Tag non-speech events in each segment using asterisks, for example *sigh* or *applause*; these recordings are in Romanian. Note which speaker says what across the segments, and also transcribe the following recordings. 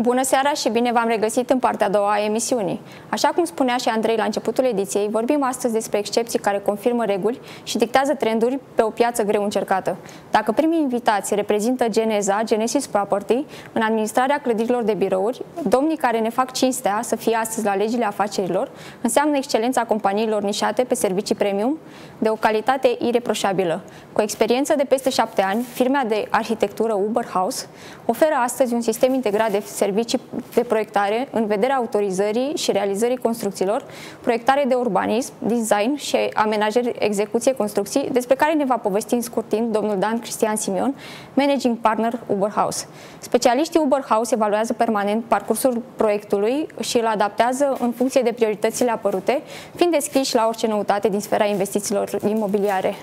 Speaker 1: Bună seara și bine v-am regăsit în partea a doua a emisiunii. Așa cum spunea și Andrei la începutul ediției, vorbim astăzi despre excepții care confirmă reguli și dictează trenduri pe o piață greu încercată. Dacă primii invitați reprezintă Geneza, Genesis Property, în administrarea clădirilor de birouri, domnii care ne fac cinstea să fie astăzi la legile afacerilor, înseamnă excelența companiilor nișate pe servicii premium de o calitate ireproșabilă. Cu experiență de peste șapte ani, firma de arhitectură Uber House oferă astăzi un sistem integrat de servicii de proiectare în vederea autorizării și realizării construcțiilor, proiectare de urbanism, design și amenajări, execuție, construcții, despre care ne va povesti în scurt timp domnul Dan Cristian Simion, managing partner Uber House. Specialiștii Uber House evaluează permanent parcursul proiectului și îl adaptează în funcție de prioritățile apărute, fiind deschiși la orice noutate din sfera investițiilor imobiliare.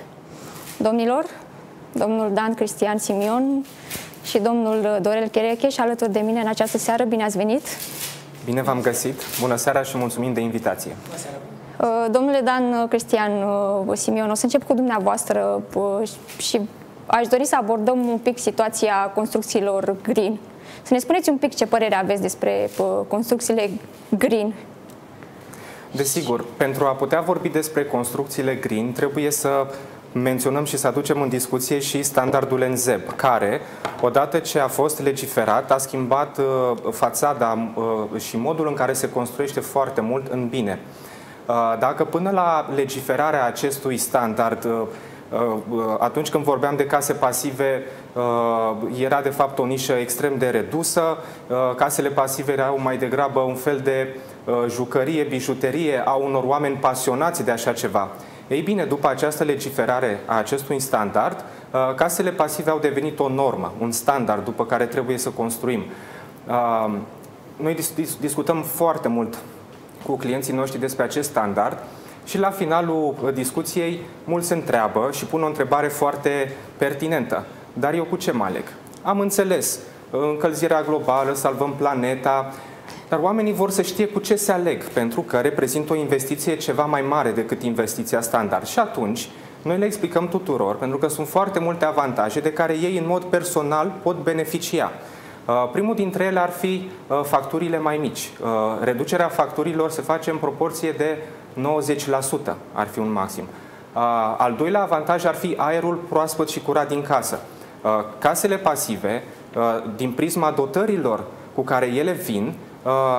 Speaker 1: Domnilor, domnul Dan Cristian Simion, și domnul Dorel Chereche alături de mine în această seară. Bine ați venit!
Speaker 2: Bine v-am găsit! Bună seara și mulțumim de invitație! Bună seara!
Speaker 1: Uh, domnule Dan Cristian uh, Simion, o să încep cu dumneavoastră uh, și aș dori să abordăm un pic situația construcțiilor green. Să ne spuneți un pic ce părere aveți despre construcțiile green
Speaker 2: Desigur, pentru a putea vorbi despre construcțiile green, trebuie să menționăm și să aducem în discuție și standardul NZEB, care, odată ce a fost legiferat, a schimbat uh, fațada uh, și modul în care se construiește foarte mult în bine. Uh, dacă până la legiferarea acestui standard atunci când vorbeam de case pasive, era de fapt o nișă extrem de redusă. Casele pasive erau mai degrabă un fel de jucărie, bijuterie a unor oameni pasionați de așa ceva. Ei bine, după această legiferare a acestui standard, uh, casele pasive au devenit o normă, un standard după care trebuie să construim. Uh, noi discutăm foarte mult cu clienții noștri despre acest standard și la finalul uh, discuției mulți se întreabă și pun o întrebare foarte pertinentă. Dar eu cu ce mă aleg? Am înțeles, încălzirea globală, salvăm planeta, dar oamenii vor să știe cu ce se aleg, pentru că reprezintă o investiție ceva mai mare decât investiția standard. Și atunci, noi le explicăm tuturor, pentru că sunt foarte multe avantaje de care ei în mod personal pot beneficia. Uh, primul dintre ele ar fi uh, facturile mai mici. Uh, reducerea facturilor se face în proporție de 90%, ar fi un maxim. Al doilea avantaj ar fi aerul proaspăt și curat din casă. Casele pasive, din prisma dotărilor cu care ele vin, Uh,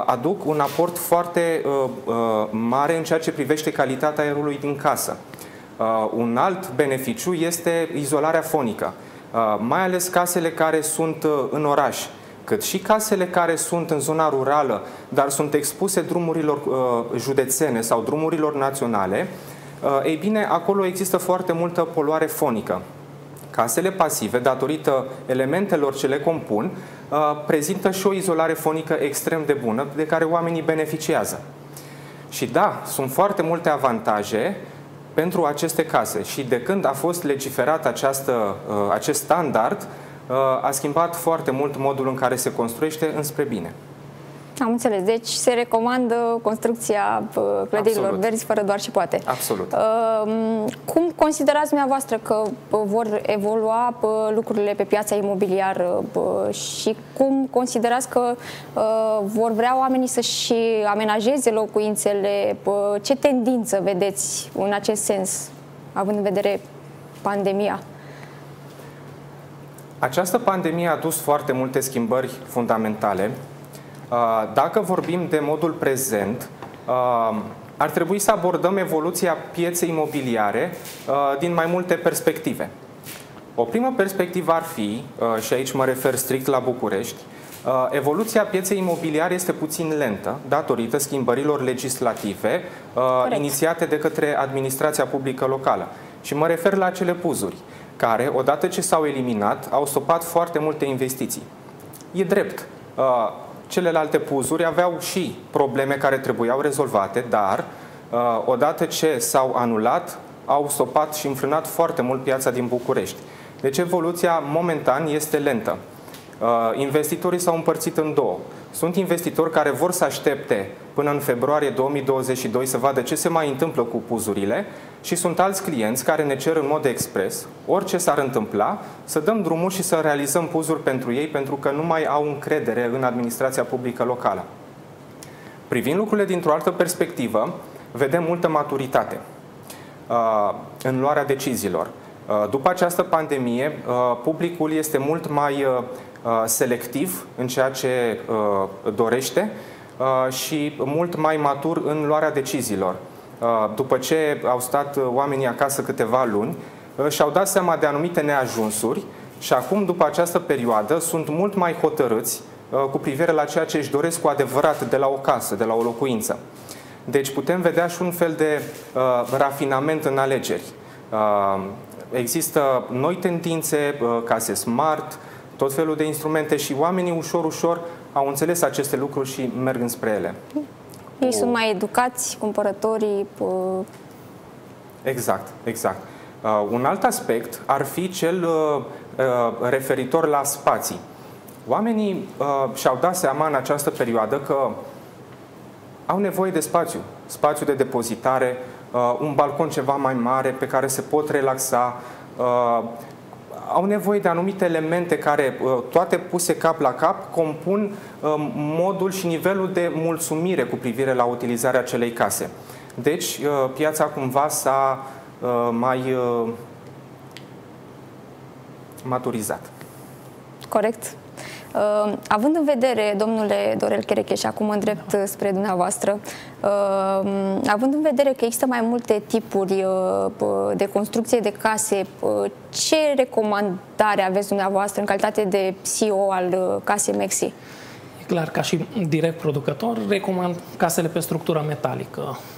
Speaker 2: aduc un aport foarte uh, uh, mare în ceea ce privește calitatea aerului din casă. Un alt beneficiu este izolarea fonică, mai ales casele care sunt în oraș, cât și casele care sunt în zona rurală, dar sunt expuse drumurilor județene sau drumurilor naționale, ei bine, acolo există foarte multă poluare fonică. Casele pasive, datorită elementelor ce le compun, uh, prezintă și o izolare fonică extrem de bună, de care oamenii beneficiază. Și da, sunt foarte multe avantaje pentru aceste case și de când a fost legiferat această, uh, acest standard, uh, a schimbat foarte mult modul în care se construiește înspre bine.
Speaker 1: Am înțeles. Deci se recomandă construcția clădirilor Absolut. verzi fără doar și poate.
Speaker 2: Absolut.
Speaker 1: Cum considerați dumneavoastră că vor evolua lucrurile pe piața imobiliară și cum considerați că vor vrea oamenii să-și amenajeze locuințele? Ce tendință vedeți în acest sens, având în vedere pandemia?
Speaker 2: Această pandemie a adus foarte multe schimbări fundamentale Uh, dacă vorbim de modul prezent, uh, ar trebui să abordăm evoluția pieței imobiliare uh, din mai multe perspective. O primă perspectivă ar fi, și aici mă refer strict la București, evoluția pieței imobiliare este puțin lentă datorită schimbărilor legislative Corect. inițiate de către administrația publică locală. Și mă refer la acele puzuri, care, odată ce s-au eliminat, au stopat foarte multe investiții. E drept, Celelalte puzuri aveau și probleme care trebuiau rezolvate, dar uh, odată ce s-au anulat, au stopat și înfrânat foarte mult piața din București. Deci evoluția momentan este lentă. Uh, investitorii s-au împărțit în două. Sunt investitori care vor să aștepte până în februarie 2022 să vadă ce se mai întâmplă cu puzurile și sunt alți clienți care ne cer în mod expres, orice s-ar întâmpla, să dăm drumul și să realizăm puzuri pentru ei pentru că nu mai au încredere în administrația publică locală. Privind lucrurile dintr-o altă perspectivă, vedem multă maturitate uh, în luarea deciziilor. Uh, după această pandemie, uh, publicul este mult mai selectiv în ceea ce dorește și mult mai matur în luarea deciziilor. După ce au stat oamenii acasă câteva luni, și-au dat seama de anumite neajunsuri și acum, după această perioadă, sunt mult mai hotărâți cu privire la ceea ce își doresc cu adevărat de la o casă, de la o locuință. Deci putem vedea și un fel de uh, rafinament în alegeri. Uh, există noi tendințe, uh, case smart, tot felul de instrumente și oamenii ușor, ușor au înțeles aceste lucruri și merg înspre ele.
Speaker 1: Ei sunt mai educați, cumpărătorii. Uh...
Speaker 2: Exact, exact. Uh, un alt aspect ar fi cel uh, uh, referitor la spații. Oamenii uh, și-au dat seama în această perioadă că au nevoie de spațiu, spațiu de depozitare, uh, un balcon ceva mai mare pe care se pot relaxa, uh, au nevoie de anumite elemente care, uh, toate puse cap la cap, compun modul și nivelul de mulțumire cu privire la utilizarea acelei case. Deci, piața cumva s-a mai maturizat.
Speaker 1: Corect. Uh, având în vedere, domnule Dorel Chereche, și acum îndrept da. spre dumneavoastră, uh, având în vedere că există mai multe tipuri uh, de construcție de case, uh, ce recomandare aveți dumneavoastră în calitate de CEO al uh, casei Mexi?
Speaker 3: E clar, ca și direct producător, recomand casele pe structură metalică Uh,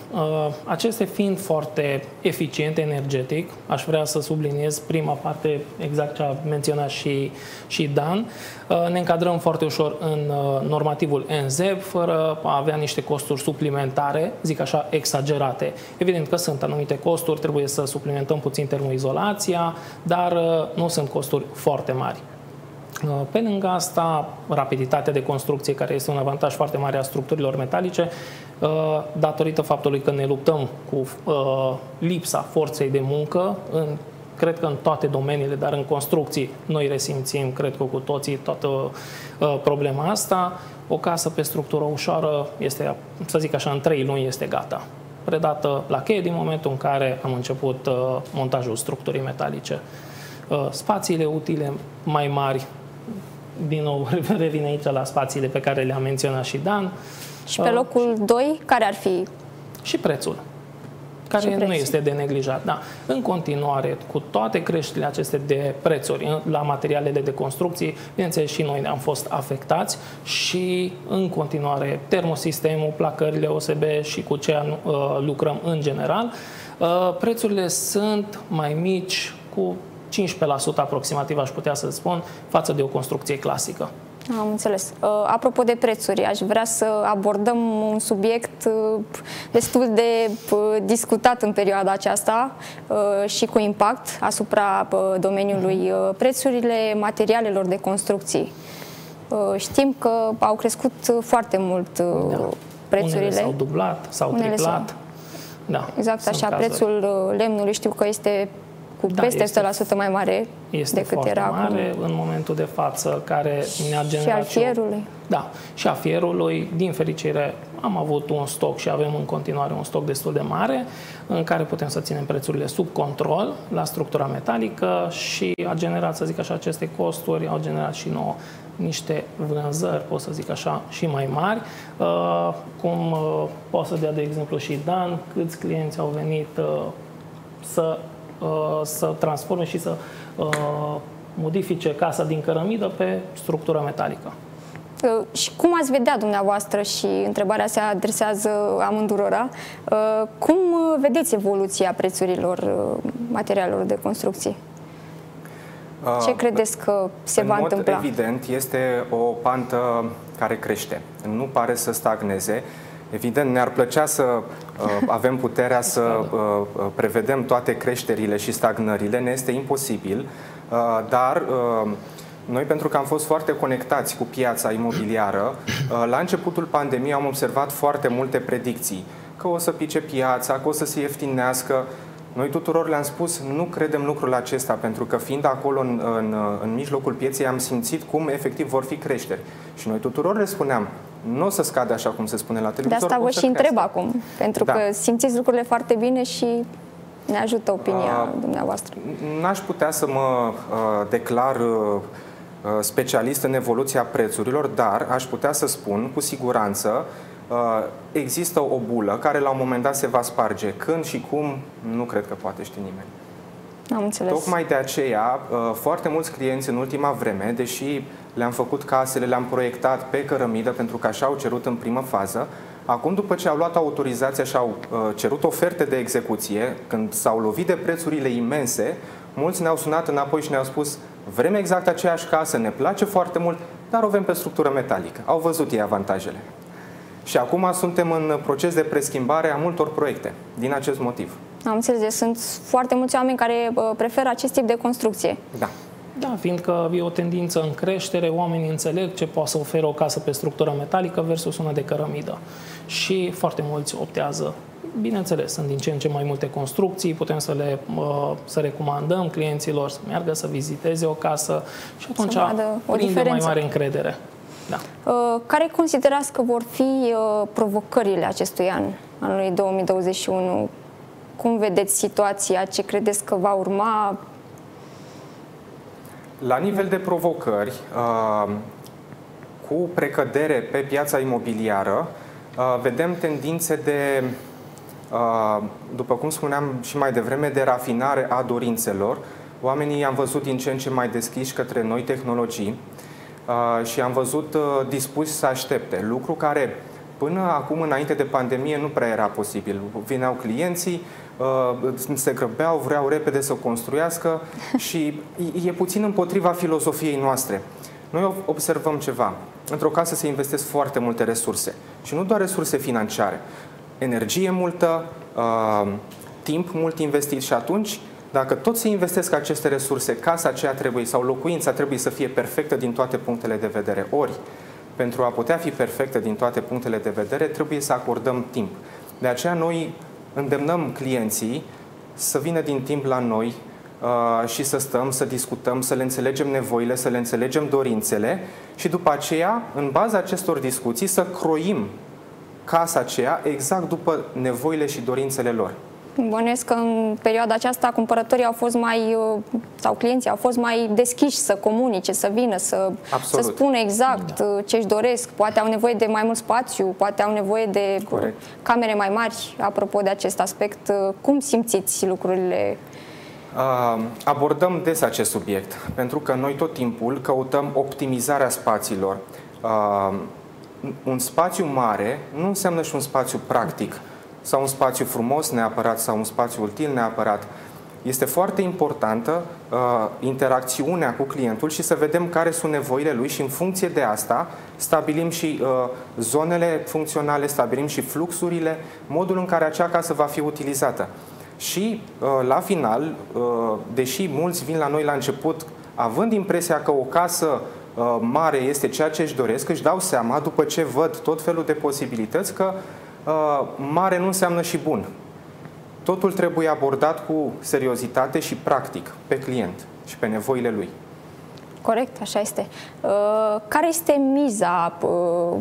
Speaker 3: aceste fiind foarte eficiente energetic, aș vrea să subliniez prima parte, exact ce a menționat și, și Dan, uh, ne încadrăm foarte ușor în uh, normativul NZEB, fără a avea niște costuri suplimentare, zic așa, exagerate. Evident că sunt anumite costuri, trebuie să suplimentăm puțin termoizolația, dar nu sunt costuri foarte mari. Pe lângă asta, rapiditatea de construcție, care este un avantaj foarte mare a structurilor metalice, uh, datorită faptului că ne luptăm cu uh, lipsa forței de muncă, în, cred că în toate domeniile, dar în construcții noi resimțim, cred că cu toții, toată uh, problema asta. O casă pe structură ușoară este, să zic așa, în trei luni este gata predată la cheie din momentul în care am început montajul structurii metalice. Spațiile utile mai mari din nou *laughs* revin aici la spațiile pe care le-a menționat și Dan.
Speaker 1: Și pe uh, locul 2, care ar fi?
Speaker 3: Și prețul care nu este de neglijat. Da. În continuare, cu toate creșterile acestea de prețuri la materialele de construcții, bineînțeles și noi am fost afectați și în continuare termosistemul, placările OSB și cu ce uh, lucrăm în general, uh, prețurile sunt mai mici cu 15% aproximativ, aș putea să spun, față de o construcție clasică.
Speaker 1: Am înțeles. Uh, apropo de prețuri, aș vrea să abordăm un subiect uh, destul de uh, discutat în perioada aceasta și cu impact asupra domeniului prețurile materialelor de construcții. Știm că au crescut foarte mult da. prețurile. Unele
Speaker 3: s-au dublat, s-au triplat.
Speaker 1: Da, exact așa, cazuri. prețul lemnului știu că este cu da, peste este, 100% mai mare
Speaker 3: este
Speaker 1: decât era
Speaker 3: mare acum. în momentul de față, care ne-a generat
Speaker 1: și al fierului.
Speaker 3: O, da, și a fierului. Din fericire, am avut un stoc și avem în continuare un stoc destul de mare, în care putem să ținem prețurile sub control la structura metalică și a generat, să zic așa, aceste costuri, au generat și nouă niște vânzări, pot să zic așa, și mai mari, uh, cum uh, pot să dea de exemplu și Dan, câți clienți au venit uh, să Uh, să transforme și să uh, modifice casa din cărămidă pe structura metalică.
Speaker 1: Uh, și cum ați vedea dumneavoastră și întrebarea se adresează amândurora, cum vedeți evoluția prețurilor materialelor de construcție? Ce credeți că se
Speaker 2: în
Speaker 1: va
Speaker 2: mod
Speaker 1: întâmpla?
Speaker 2: evident, este o pantă care crește. Nu pare să stagneze. Evident, ne-ar plăcea să uh, avem puterea să uh, uh, prevedem toate creșterile și stagnările. Ne este imposibil, uh, dar uh, Noi, pentru că am fost foarte conectați cu piața imobiliară, uh, la începutul pandemiei am observat foarte multe predicții. Că o să pice piața, că o să se ieftinească. Noi tuturor le-am spus, nu credem lucrul acesta, pentru că fiind acolo în, în, în mijlocul pieței, am simțit cum efectiv vor fi creșteri. Și noi tuturor le spuneam, nu o să scadă așa cum se spune la televizor.
Speaker 1: De asta vă și
Speaker 2: crească.
Speaker 1: întreb acum, pentru da. că simțiți lucrurile foarte bine și ne ajută opinia uh, dumneavoastră.
Speaker 2: N-aș putea să mă uh, declar uh, specialist în evoluția prețurilor, dar aș putea să spun cu siguranță uh, există o bulă care la un moment dat se va sparge. Când și cum, nu cred că poate ști nimeni.
Speaker 1: Am înțeles.
Speaker 2: Tocmai de aceea, uh, foarte mulți clienți în ultima vreme, deși le-am făcut casele, le-am proiectat pe cărămidă pentru că așa au cerut în primă fază, Acum, după ce au luat autorizația și au uh, cerut oferte de execuție, când s-au lovit de prețurile imense, mulți ne-au sunat înapoi și ne-au spus vrem exact aceeași casă, ne place foarte mult, dar o vrem pe structură metalică. Au văzut ei avantajele. Și acum suntem în proces de preschimbare a multor proiecte, din acest motiv.
Speaker 1: Am înțeles, deci sunt foarte mulți oameni care uh, preferă acest tip de construcție.
Speaker 2: Da.
Speaker 3: Da, fiindcă e o tendință în creștere, oamenii înțeleg ce poate să ofere o casă pe structură metalică versus una de cărămidă. Și foarte mulți optează Bineînțeles, sunt din ce în ce mai multe construcții, putem să le să recomandăm clienților să meargă să viziteze o casă și atunci o diferență. mai mare încredere.
Speaker 1: Da. Uh, care considerați că vor fi uh, provocările acestui an, anului 2021? Cum vedeți situația? Ce credeți că va urma?
Speaker 2: La nivel de provocări, uh, cu precădere pe piața imobiliară, vedem tendințe de după cum spuneam și mai devreme, de rafinare a dorințelor. Oamenii am văzut din ce în ce mai deschiși către noi tehnologii și am văzut dispuși să aștepte, lucru care până acum, înainte de pandemie, nu prea era posibil. Vineau clienții, se grăbeau, vreau repede să construiască *laughs* și e puțin împotriva filozofiei noastre. Noi observăm ceva. Într-o casă se investesc foarte multe resurse și nu doar resurse financiare energie multă, uh, timp mult investit și atunci, dacă tot se investesc aceste resurse, casa aceea trebuie sau locuința trebuie să fie perfectă din toate punctele de vedere. Ori, pentru a putea fi perfectă din toate punctele de vedere, trebuie să acordăm timp. De aceea noi îndemnăm clienții să vină din timp la noi uh, și să stăm, să discutăm, să le înțelegem nevoile, să le înțelegem dorințele și după aceea, în baza acestor discuții, să croim casa aceea exact după nevoile și dorințele lor.
Speaker 1: Bănuiesc că în perioada aceasta cumpărătorii au fost mai, uh, sau clienții au fost mai deschiși să comunice, să vină, să, să spună exact da. Uh, ce își doresc. Poate au nevoie de mai mult spațiu, poate au nevoie de Corect. camere mai mari. Apropo de acest aspect, uh, cum simțiți lucrurile?
Speaker 2: Abordăm des acest subiect, pentru că noi tot timpul căutăm optimizarea spațiilor un spațiu mare nu înseamnă și un spațiu practic sau un spațiu frumos neapărat sau un spațiu util neapărat. Este foarte importantă uh, interacțiunea cu clientul și să vedem care sunt nevoile lui și în funcție de asta stabilim și uh, zonele funcționale, stabilim și fluxurile, modul în care acea casă va fi utilizată. Și uh, la final, uh, deși mulți vin la noi la început având impresia că o casă Uh, mare este ceea ce își doresc, își dau seama, după ce văd tot felul de posibilități, că uh, mare nu înseamnă și bun. Totul trebuie abordat cu seriozitate și practic pe client și pe nevoile lui.
Speaker 1: Corect, așa este. Uh, care este miza,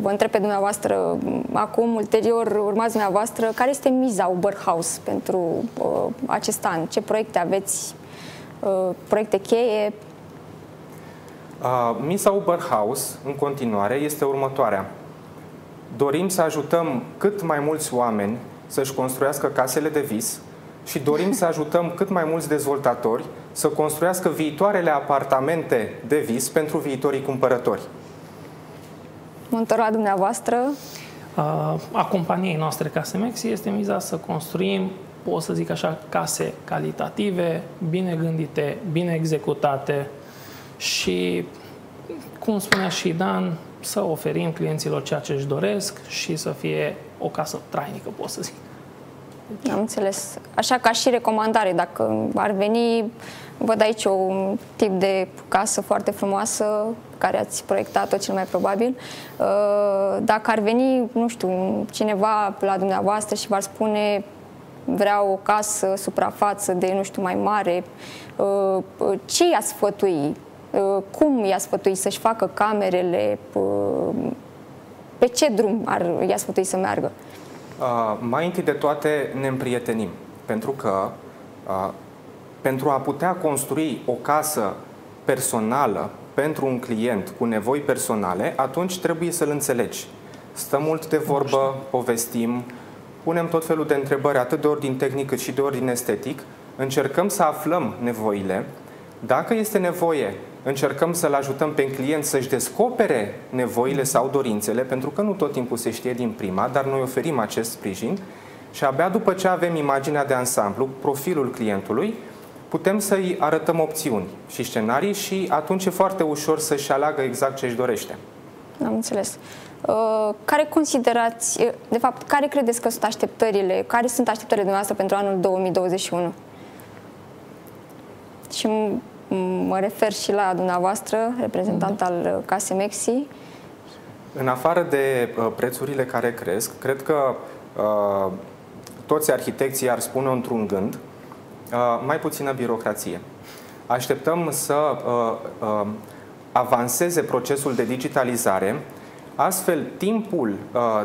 Speaker 1: vă întreb pe dumneavoastră acum, ulterior urmați dumneavoastră, care este miza Uber House pentru acest an? Ce proiecte aveți? Proiecte cheie?
Speaker 2: Uh, Misa Uber House, în continuare, este următoarea. Dorim să ajutăm cât mai mulți oameni să-și construiască casele de vis și dorim să ajutăm cât mai mulți dezvoltatori să construiască viitoarele apartamente de vis pentru viitorii cumpărători.
Speaker 1: Mă dumneavoastră.
Speaker 3: A companiei noastre Casemex este miza să construim, pot să zic așa, case calitative, bine gândite, bine executate, și, cum spunea și Dan, să oferim clienților ceea ce își doresc și să fie o casă trainică, pot să zic.
Speaker 1: Am înțeles. Așa ca și recomandare, dacă ar veni, văd aici un tip de casă foarte frumoasă care ați proiectat-o cel mai probabil. Uh, dacă ar veni, nu știu, cineva la dumneavoastră și v-ar spune vreau o casă, suprafață de, nu știu, mai mare, uh, ce i-a sfătui? Uh, cum i-a sfătui să-și facă camerele? Pe ce drum ar i-a sfătui să meargă?
Speaker 2: Uh, mai întâi de toate ne împrietenim, pentru că uh, pentru a putea construi o casă personală pentru un client cu nevoi personale, atunci trebuie să-l înțelegi. Stăm mult de vorbă, povestim, punem tot felul de întrebări, atât de ordin tehnic cât și de ordin estetic, încercăm să aflăm nevoile. Dacă este nevoie, încercăm să-l ajutăm pe client să-și descopere nevoile sau dorințele, pentru că nu tot timpul se știe din prima, dar noi oferim acest sprijin și abia după ce avem imaginea de ansamblu, profilul clientului, putem să-i arătăm opțiuni și scenarii și atunci e foarte ușor să-și aleagă exact ce își dorește.
Speaker 1: Am înțeles. Uh, care considerați, uh, de fapt, care credeți că sunt așteptările, care sunt așteptările dumneavoastră pentru anul 2021? Și mă refer și la dumneavoastră, reprezentant al uh, Casemexi.
Speaker 2: În afară de prețurile care cresc, cred că uh, toți arhitecții ar spune într-un gând Uh, mai puțină birocrație. Așteptăm să uh, uh, avanseze procesul de digitalizare, astfel timpul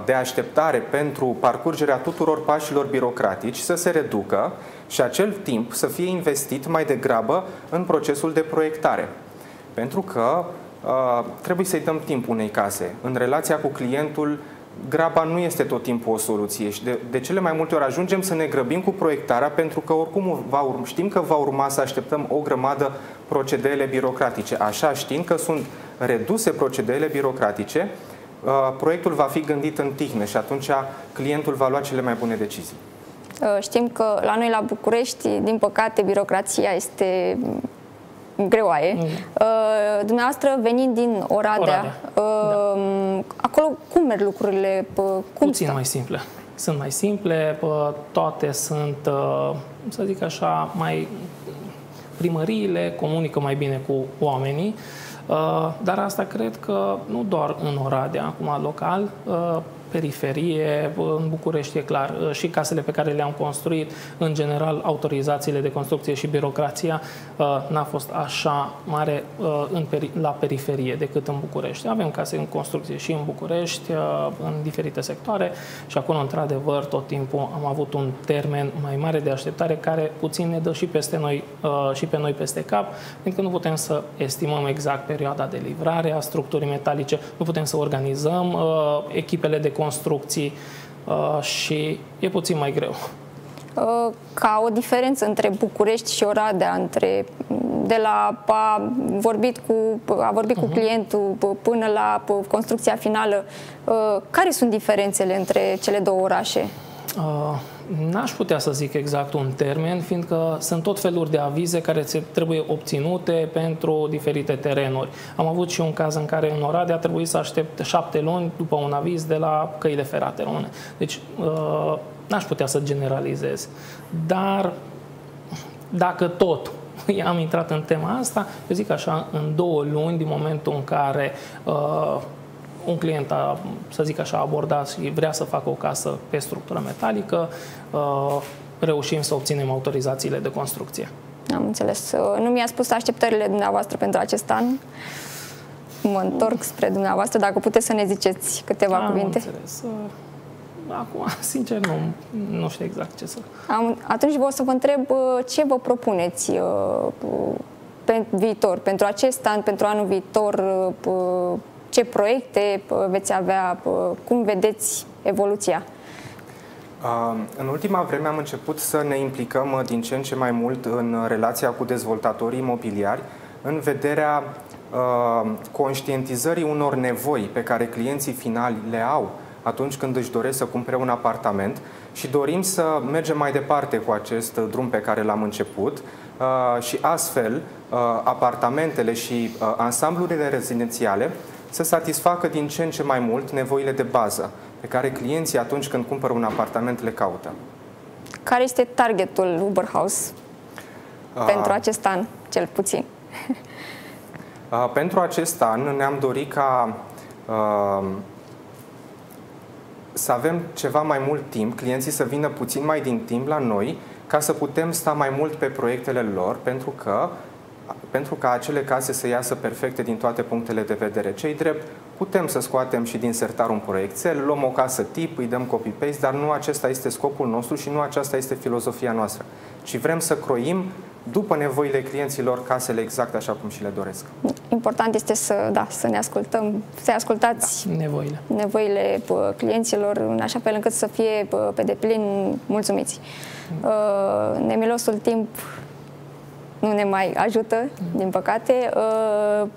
Speaker 2: de așteptare pentru parcurgerea tuturor pașilor birocratici să se reducă și acel timp să fie investit mai degrabă în procesul de proiectare. Pentru că trebuie să-i dăm timp unei case. În relația cu clientul graba nu este tot timpul o soluție și de, de cele mai multe ori ajungem să ne grăbim cu proiectarea pentru că oricum va urma, știm că va urma să așteptăm o grămadă procedeele birocratice. Așa știm că sunt reduse procedeele birocratice, uh, proiectul va fi gândit în tihnă și atunci clientul va lua cele mai bune decizii.
Speaker 1: Uh, știm că la noi la București, din păcate, birocrația este greoaie. Mm. Uh, dumneavoastră venind din Oradea, Oradea. Uh, da. acolo cum merg lucrurile? Cum
Speaker 3: Puțin sta? mai simple. Sunt mai simple, toate sunt, uh, să zic așa, mai primăriile comunică mai bine cu oamenii, uh, dar asta cred că nu doar în Oradea, acum local, uh, periferie, în București e clar, uh, și casele pe care le-am construit, în general autorizațiile de construcție și birocrația uh, n-a fost așa mare uh, în peri- la periferie decât în București. Avem case în construcție și în București, în diferite sectoare și acolo, într-adevăr, tot timpul am avut un termen mai mare de așteptare care puțin ne dă și peste noi și pe noi peste cap, pentru că nu putem să estimăm exact perioada de livrare a structurii metalice, nu putem să organizăm echipele de construcții uh, și e puțin mai greu.
Speaker 1: Uh, ca o diferență între București și Oradea, între de la a vorbit cu, a vorbit uh-huh. cu mhm. clientul până la construcția finală, uh, care sunt diferențele între cele două orașe? Uh,
Speaker 3: N-aș putea să zic exact un termen, fiindcă sunt tot feluri de avize care se trebuie obținute pentru diferite terenuri. Am avut și un caz în care în Oradea a trebuit să aștept șapte luni după un aviz de la căile ferate române. Deci, uh, n-aș putea să generalizez. Dar, dacă tot *laughs* am intrat în tema asta, eu zic așa, în două luni, din momentul în care uh, un client a, să zic așa, abordat și vrea să facă o casă pe structură metalică, uh, reușim să obținem autorizațiile de construcție.
Speaker 1: Am înțeles. Uh, nu mi-a spus așteptările dumneavoastră pentru acest an. Mă întorc spre dumneavoastră, dacă puteți să ne ziceți câteva Am cuvinte.
Speaker 3: înțeles. Uh, acum, *laughs* sincer, nu, nu știu exact ce să...
Speaker 1: Am, atunci vă o să vă întreb ce vă propuneți pe viitor, pentru acest an, pentru anul viitor, ce proiecte veți avea, cum vedeți evoluția?
Speaker 2: În ultima vreme am început să ne implicăm uh, din ce în ce mai mult în relația cu dezvoltatorii imobiliari în vederea uh, conștientizării unor nevoi pe care clienții finali le au atunci când își doresc să cumpere un apartament și dorim să mergem mai departe cu acest drum pe care l-am început uh, și astfel apartamentele și ansamblurile rezidențiale să satisfacă din ce în ce mai mult nevoile de bază pe care clienții atunci când cumpără un apartament le caută.
Speaker 1: Care este targetul Uber House
Speaker 2: Ah.
Speaker 1: pentru acest an, cel puțin?
Speaker 2: Uh, *laughs* Pentru acest an ne-am dorit ca uh, să avem ceva mai mult timp, clienții să vină puțin mai din timp la noi, ca să putem sta mai mult pe proiectele lor, pentru că pentru ca acele case să iasă perfecte din toate punctele de vedere. Cei drept, putem să scoatem și din sertar un proiectel, luăm o casă tip, îi dăm copy-paste, dar nu acesta este scopul nostru și nu aceasta este filozofia noastră, ci vrem să croim după nevoile clienților casele exact așa cum și le doresc.
Speaker 1: Important este să, da, să ne ascultăm, să ascultați
Speaker 3: Nevoile.
Speaker 1: nevoile bă, clienților în așa fel încât să fie bă, pe deplin mulțumiți. Uh, Nemilosul timp nu ne mai ajută, din păcate. Uh,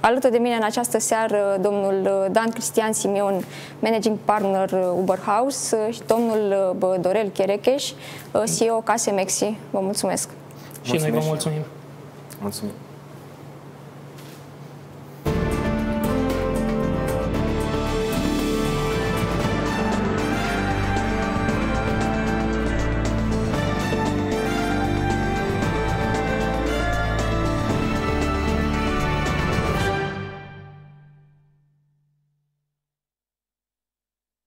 Speaker 1: Alături de mine în această seară domnul Dan Cristian Simion, managing partner Uber House și domnul bă, Dorel Cherecheș, CEO Case Mexi. Vă mulțumesc!
Speaker 3: Și noi vă
Speaker 2: Mulțumesc.
Speaker 3: mulțumim.
Speaker 2: Mulțumim!